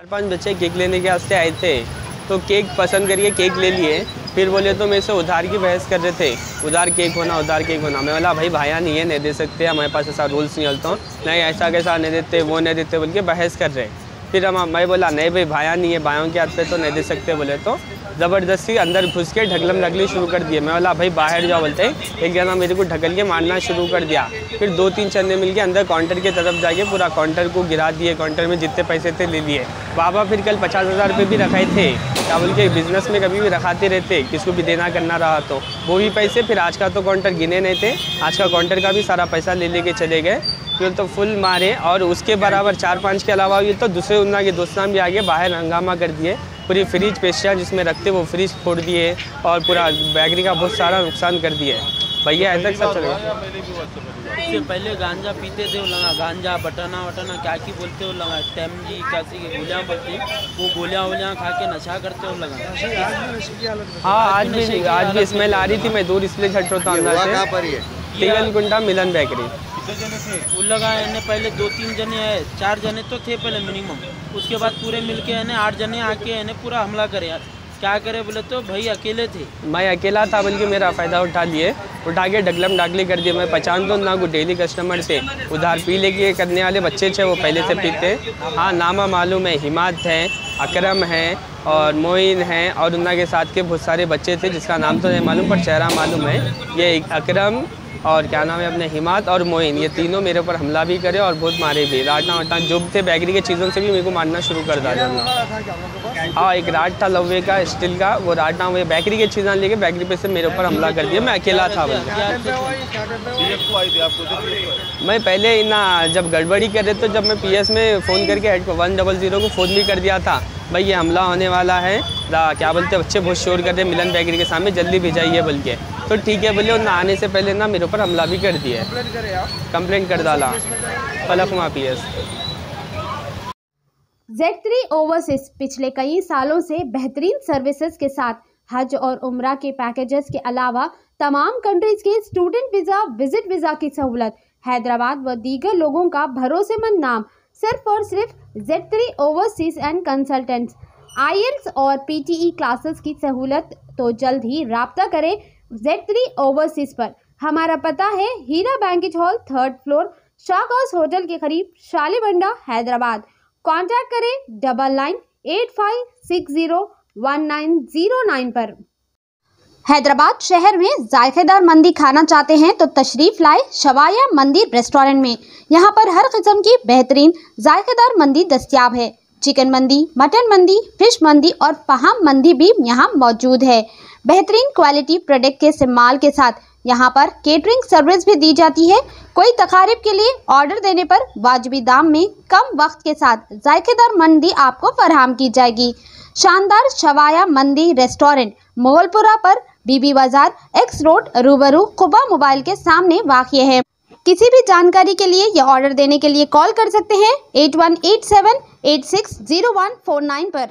चार पाँच बच्चे केक लेने के वास्ते आए थे तो केक पसंद करिए, केक ले लिए। फिर बोले तो मेरे से उधार की बहस कर रहे थे। उधार केक होना, उधार केक होना। मैं बोला, भाई, भाया नहीं है, नहीं दे सकते, हमारे पास ऐसा रूल्स नहीं चलता हूँ नहीं, ऐसा कैसा नहीं देते, वो नहीं देते बोल के बहस कर रहे। फिर हम, मैं बोला, नहीं भाई, भाया नहीं है भाइयों के हाथ पे तो नहीं दे सकते बोले तो। ज़बरदस्ती अंदर घुस के ढकलम ढकली शुरू कर दिए। मैं बोला, भाई, बाहर जाओ बोलते हैं। एक जना मेरे को ढकल के मारना शुरू कर दिया। फिर दो तीन चन्ने मिल के अंदर काउंटर की तरफ़ जाके पूरा काउंटर को गिरा दिए। काउंटर में जितने पैसे थे ले लिए। बाबा फिर कल पचास हज़ार रुपये भी रखे थे। क्या बोल के बिज़नेस में कभी भी रखाते रहते। किसको भी देना करना रहा तो। वो भी पैसे, फिर आज का तो काउंटर गिने नहीं थे। आज का काउंटर का भी सारा पैसा ले लेके चले गए। फिर तो फुल मारे और उसके बराबर चार पाँच के अलावा ये तो दूसरे उन्ना के दोस्तान भी आगे बाहर हंगामा कर दिए। पूरी फ्रिज पेस्ट्रियाँ जिसमें रखते वो फ्रिज फोड़ दिए और पूरा बेकरी का बहुत सारा नुकसान कर दिया भैया ऐसा सब चलेगा इससे पहले गांजा पीते थे वो लगा गांजा बटाना वटाना क्या की बोलते हो लगा टेम जी कैसी की गोलियाँ बोलते वो गोलियाँ वोलियाँ खा के नशा करते हो लगा। हाँ आज भी आज भी स्मेल आ रही थी मैं दूर इसलिए झट रहा था अंदर से। टीगन कुंडा मिलन बेकरी। वो लगा इन्हें पहले दो तीन जने आए। चार जने तो थे पहले मिनिमम उसके बाद पूरे मिलके इन्हें आठ जने आके इन्हें पूरा हमला करे। क्या करे बोले तो भाई अकेले थे। मैं अकेला था बल्कि मेरा फ़ायदा उठा लिए। उठा के डगलम डागली कर दिए। मैं पहचान तो ना को डेली कस्टमर थे उधार पी लेके करने वाले बच्चे थे, वो पहले से पीते। हाँ नामा मालूम है। हिमात है, अकरम है और मोइन है और उनके साथ के बहुत सारे बच्चे थे, जिसका नाम तो नहीं मालूम, पर चेहरा मालूम है। ये अकरम और क्या नाम है अपने हिमात और मोइन, ये तीनों मेरे ऊपर हमला भी करे और बहुत मारे भी। राटना वाटना जो थे बैगरी के चीज़ों से भी मेरे को मारना शुरू कर दिया। हाँ एक राट था लवे का, स्टील का, वो राटना वो बैकरी की चीज़ें लेके बैकरी पे से मेरे ऊपर हमला कर दिया। मैं अकेला था बल्कि मैं पहले ना, जब गड़बड़ी कर रहे तो जब मैं पीएस में फ़ोन करके हेड वन डबल ज़ीरो को फ़ोन भी कर दिया था। भाई, ये हमला होने वाला है। क्या बोलते बच्चे बहुत शोर कर रहे मिलन बैकरी के सामने, जल्दी भेजाइए बोल के तो ठीक है बोले ना आने से पहले ना मेरे ऊपर हमला भी कर दिया है। कंप्लेंट कर डाला। पलकमा P S Z three overseas पिछले कई सालों से बेहतरीन सर्विसेज़ के साथ हज और उम्र के पैकेजेस के अलावा तमाम कंट्रीज़ के स्टूडेंट वीज़ा विज़िट वीज़ा की सहूलत हैदराबाद व दीगर लोगों का भरोसेमंद नाम सिर्फ़ और सिर्फ़ Z three overseas and consultants आई और पीटीई क्लासेस की सहूलत तो जल्द ही रबता करें। जेड थ्री ओवरसीज पर। हमारा पता है Heera banquets hall third floor house hotel के करीब शालीबंडा हैदराबाद। कांटेक्ट करें double nine eight five six zero one nine zero nine पर। हैदराबाद शहर में जायकेदार मंदी खाना चाहते हैं तो तशरीफ़ लाए शवाया मंदिर रेस्टोरेंट में। यहाँ पर हर किस्म की बेहतरीन जायकेदार मंदी दस्तियाब है। चिकन मंदी, मटन मंदी, फ़िश मंदी और पहाम मंदी भी यहाँ मौजूद है। बेहतरीन क्वालिटी प्रोडक्ट के इस्तेमाल के साथ यहाँ पर केटरिंग सर्विस भी दी जाती है। कोई तकारीब के लिए ऑर्डर देने पर वाजबी दाम में कम वक्त के साथ जायकेदार मंदी आपको फराहम की जाएगी। शानदार शवाया मंदी रेस्टोरेंट मोहलपुरा पर बीबी बाज़ार एक्स रोड, रूबरू कुबा मोबाइल के सामने वाक़ है। किसी भी जानकारी के लिए या ऑर्डर देने के लिए कॉल कर सकते हैं eight one eight seven eight six zero one four nine पर।